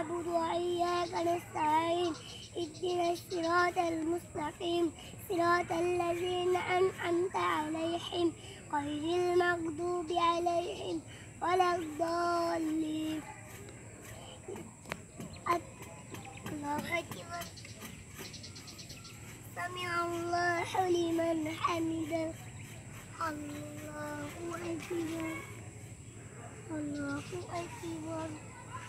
نعبد وإياك نستعين اهدنا الصراط المستقيم صراط الذين أنعمت عليهم غير المغضوب عليهم ولا الضالين. الله أكبر. سمع الله لمن حمده. الله أكبر. الله أكبر.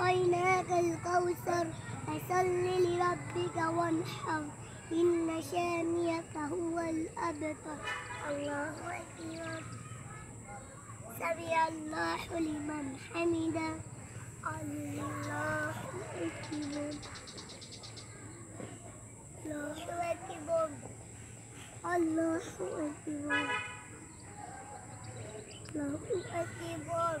أعطيناك الكوثر فصل لربك وانحر. إن شانيك هو الأبتر. الله أكبر. سمع الله لمن حمده. الله أكبر. الله أكبر. الله أكبر. الله أكبر.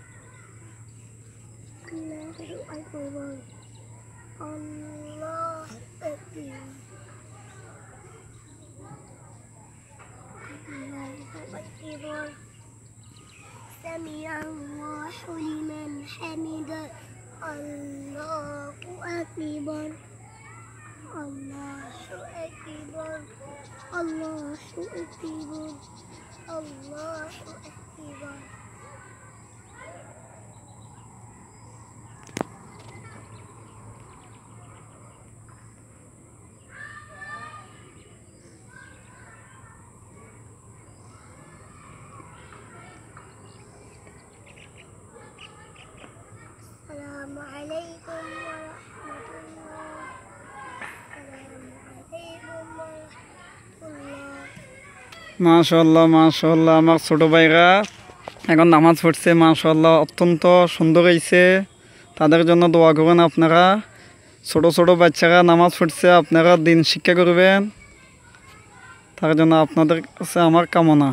الله أكبر الله أكبر أكبر سمع الله لمن حمده الله أكبر الله أكبر الله أكبر الله أكبر. السلام عليكم ورحمة الله السلام عليكم ورحمة الله মাশাল্লাহ মাশাল্লাহ আমার ছোটো ভাইরা এখন নামাজ পড়ছে মাশাল্লাহ অত্যন্ত সুন্দর হয়েছে তাদের জন্য দোয়া করবেন আপনারা ছোট ছোট বাচ্চারা নামাজ পড়ছে আপনারা দিন শিক্ষা করবেন তার জন্য আপনাদের কাছে আমার কামনা